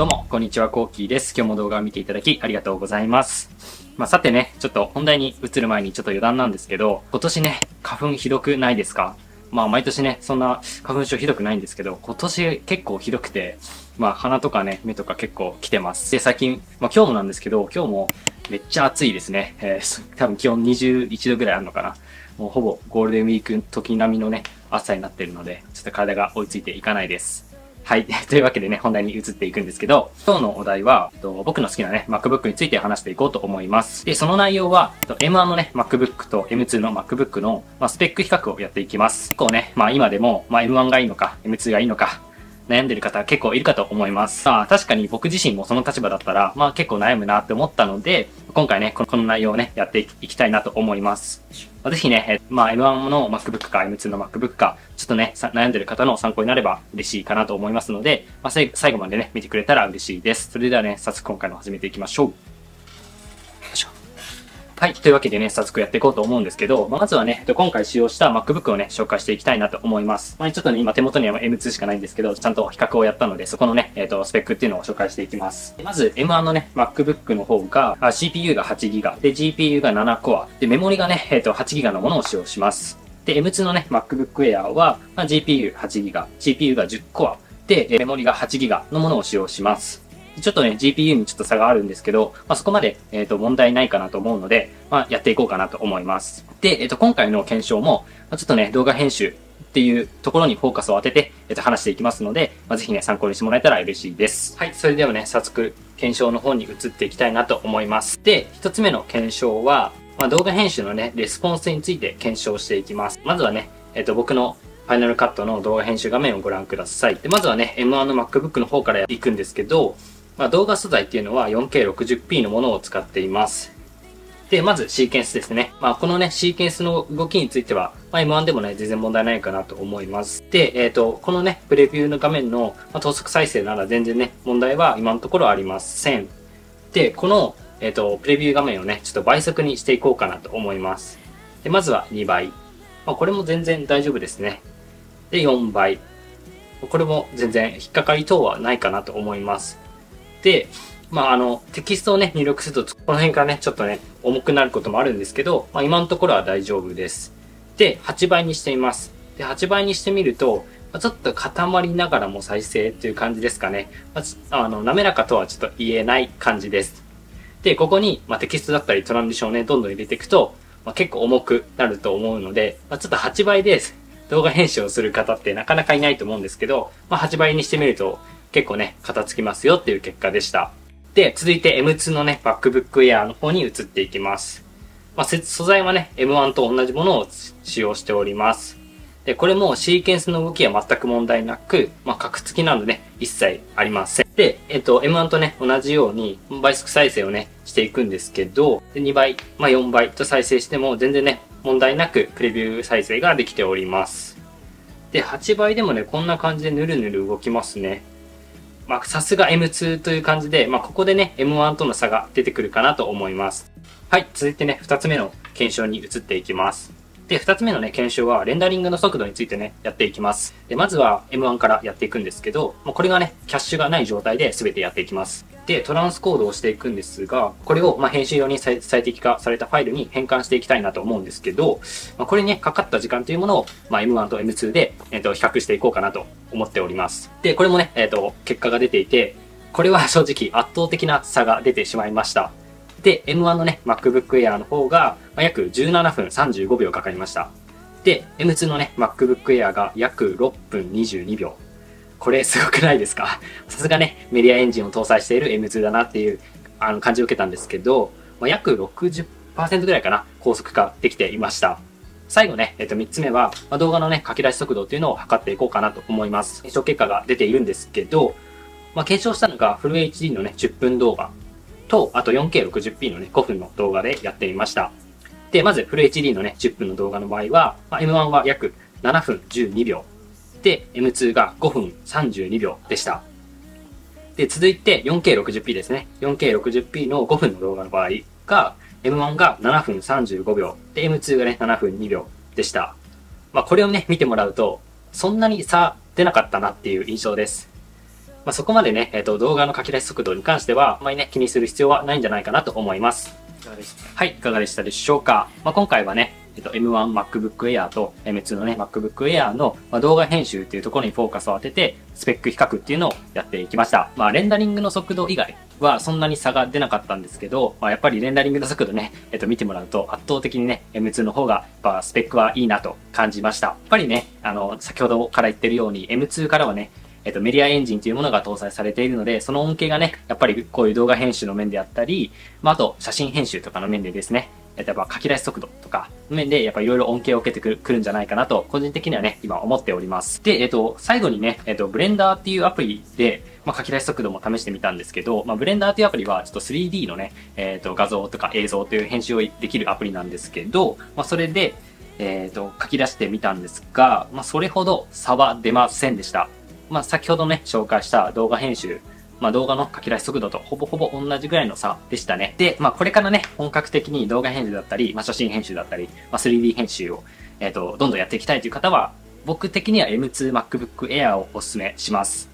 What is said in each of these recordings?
どうも、こんにちは、コーキーです。今日も動画を見ていただきありがとうございます。まあ、さてね、ちょっと本題に移る前にちょっと余談なんですけど、今年ね、花粉ひどくないですか？まあ、毎年ね、そんな花粉症ひどくないんですけど、今年結構ひどくて、まあ、鼻とかね、目とか結構来てます。で、最近、まあ、今日もなんですけど、今日もめっちゃ暑いですね。えー 多分気温21度ぐらいあるのかな。もうほぼゴールデンウィーク時並みのね、暑さになってるので、ちょっと体が追いついていかないです。はい。というわけでね、本題に移っていくんですけど、今日のお題は、えっと僕の好きなね、MacBook について話していこうと思います。で、その内容は、えっと M1 のね、MacBook と M2 の MacBook の、まあ、スペック比較をやっていきます。結構ね、まあ今でも、まあ M1 がいいのか、M2 がいいのか、悩んでる方結構いるかと思います。まあ確かに僕自身もその立場だったら、まあ結構悩むなって思ったので、今回ね、この内容をね、やっていきたいなと思います。ぜひね、まあ M1 の MacBook か M2 の MacBook か、ちょっとね、悩んでる方の参考になれば嬉しいかなと思いますので、まあ最最後までね、見てくれたら嬉しいです。それではね、早速今回の始めていきましょう。はい。というわけでね、早速やっていこうと思うんですけど、まずはね、今回使用した MacBook をね、紹介していきたいなと思います。まあ、ちょっとね、今手元には M2 しかないんですけど、ちゃんと比較をやったので、そこのね、えっ、と、スペックっていうのを紹介していきます。まず、M1 のね、MacBook の方が、CPU が 8GB、で、GPU が7コア、で、メモリがね、えっ、と、8GB のものを使用します。で、M2 のね、MacBook Air は、まあ、GPU8GB、CPU が10コア、で、えメモリが 8GB のものを使用します。ちょっとね、GPU にちょっと差があるんですけど、まあ、そこまで、えっ、と、問題ないかなと思うので、まあ、やっていこうかなと思います。で、えっ、と、今回の検証も、まあちょっとね、動画編集っていうところにフォーカスを当てて、えっ、と、話していきますので、まあ、ぜひね、参考にしてもらえたら嬉しいです。はい、それではね、早速、検証の方に移っていきたいなと思います。で、一つ目の検証は、まあ、動画編集のね、レスポンスについて検証していきます。まずはね、えっ、と、僕のファイナルカットの動画編集画面をご覧ください。で、まずはね、M1 の MacBook の方から行くんですけど、まあ、動画素材っていうのは 4K60p のものを使っています。で、まずシーケンスですね。まあ、このね、シーケンスの動きについては、まあ、M1 でもね、全然問題ないかなと思います。で、えっ、と、このね、プレビューの画面の、まあ、等速再生なら全然ね、問題は今のところありません。で、この、えっ、と、プレビュー画面をね、ちょっと倍速にしていこうかなと思います。で、まずは2倍。まあ、これも全然大丈夫ですね。で、4倍。これも全然引っかかり等はないかなと思います。で、まあ、あの、テキストをね、入力すると、この辺からね、ちょっとね、重くなることもあるんですけど、まあ、今のところは大丈夫です。で、8倍にしてみます。で、8倍にしてみると、まあちょっと固まりながらも再生っていう感じですかね。まああの、滑らかとはちょっと言えない感じです。で、ここに、まあ、テキストだったりトランジションをね、どんどん入れていくと、まあ、結構重くなると思うので、まあ、ちょっと8倍で動画編集をする方ってなかなかいないと思うんですけど、まあ、8倍にしてみると結構ね、片付きますよっていう結果でした。で、続いて M2 のね、MacBook Air の方に移っていきます。まあ、素材はね、M1 と同じものを使用しております。で、これもシーケンスの動きは全く問題なく、まあ、格付きなのでね、一切ありません。で、えっと、M1 とね、同じように倍速再生をね、していくんですけど、で2倍、まあ、4倍と再生しても全然ね、問題なくプレビュー再生ができております。で、8倍でもね、こんな感じでぬるぬる動きますね。まあ、さすが M2 という感じで、まあ、ここでね、M1 との差が出てくるかなと思います。はい、続いてね、2つ目の検証に移っていきます。で、2つ目のね、検証は、レンダリングの速度についてね、やっていきます。で、まずは M1 からやっていくんですけど、もうこれがね、キャッシュがない状態で全てやっていきます。で、トランスコードをしていくんですが、これを、まあ、編集用に最適化されたファイルに変換していきたいなと思うんですけど、まあ、これにね、かかった時間というものを、まあ、M1 と M2 で、えっ、と、比較していこうかなと思っております。で、これもね、えっ、と、結果が出ていて、これは 正直圧倒的な差が出てしまいました。で、M1 のね、MacBook Air の方が、ま、約17分35秒かかりました。で、M2 のね、MacBook Air が約6分22秒。これすごくないですか？さすがね、メディアエンジンを搭載している M2 だなっていうあの感じを受けたんですけど、まあ、約60%ぐらいかな、高速化できていました。最後ね、えっと、3つ目は、まあ、動画のね、書き出し速度っていうのを測っていこうかなと思います。検証結果が出ているんですけど、まあ、検証したのが、フル HD のね、10分動画と、あと 4K60p のね、5分の動画でやってみました。で、まず、フル HD のね、10分の動画の場合は、まあ、M1 は約7分12秒。で、M2 が5分32秒でした。で、続いて 4K60p ですね。4K60p の5分の動画の場合が、M1 が7分35秒。で、M2 がね、7分2秒でした。まあ、これをね、見てもらうと、そんなに差出なかったなっていう印象です。まあ、そこまでね、えっ、と、動画の書き出し速度に関しては、あまりね、気にする必要はないんじゃないかなと思います。はい、いかがでしたでしょうか？まあ、今回はね、えっと、M1MacBook Air と M2 のね、MacBook Air の、ま、動画編集っていうところにフォーカスを当てて、スペック比較っていうのをやっていきました。まあ、レンダリングの速度以外はそんなに差が出なかったんですけど、まあ、やっぱりレンダリングの速度ね、えっと、見てもらうと圧倒的にね、M2 の方が、やっぱスペックはいいなと感じました。やっぱりね、あの、先ほどから言ってるように M2 からはね、えっと、メディアエンジンというものが搭載されているので、その恩恵がね、やっぱりこういう動画編集の面であったり、まあ、あと写真編集とかの面でですね、えっと、書き出し速度とか、面でやっぱいろいろ恩恵を受けてくるくるんじゃないかなと、個人的にはね、今思っております。で、えっと、最後にね、えっと、ブレンダーっていうアプリで、まあ、書き出し速度も試してみたんですけど、まあ、ブレンダーっていうアプリは、ちょっと 3D のね、えっと、画像とか映像という編集をできるアプリなんですけど、まあ、それで、えっと、書き出してみたんですが、まあ、それほど差は出ませんでした。まあ、先ほどね、紹介した動画編集、まあ、動画の書き出し速度とほぼほぼ同じぐらいの差でしたね。で、まあ、これからね、本格的に動画編集だったり、まあ、写真編集だったり、まあ、3D 編集を、えっ、ー、と、どんどんやっていきたいという方は、僕的には M2 MacBook Air をお勧めします。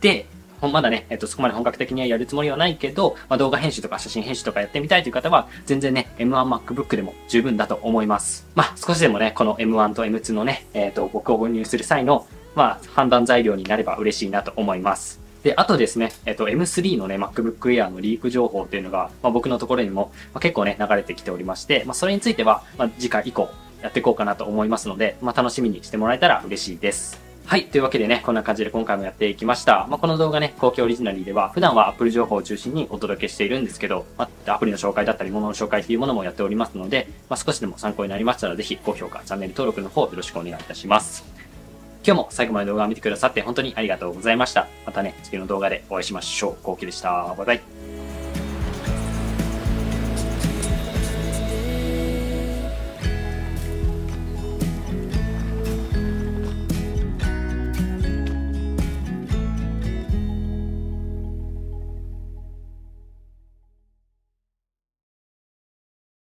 で、まだね、えっと、そこまで本格的にはやるつもりはないけど、まあ、動画編集とか写真編集とかやってみたいという方は、全然ね、M1MacBook でも十分だと思います。まあ、少しでもね、この M1 と M2 のね、えっ、ー、と、僕を購入する際の、まあ、判断材料になれば嬉しいなと思います。で、あとですね、えっと、M3 のね、MacBook Air のリーク情報っていうのが、まあ、僕のところにも、まあ、結構ね、流れてきておりまして、まあ、それについては、まあ、次回以降、やっていこうかなと思いますので、まあ、楽しみにしてもらえたら嬉しいです。はい。というわけでね、こんな感じで今回もやっていきました。まあ、この動画ね、公共オリジナリーでは、普段は Apple 情報を中心にお届けしているんですけど、まあ、アプリの紹介だったり、物の紹介っていうものもやっておりますので、まあ、少しでも参考になりましたら、ぜひ高評価、チャンネル登録の方よろしくお願いいたします。今日も最後まで動画を見てくださって本当にありがとうございました。またね、次の動画でお会いしましょう。コウキでした。バイバイ。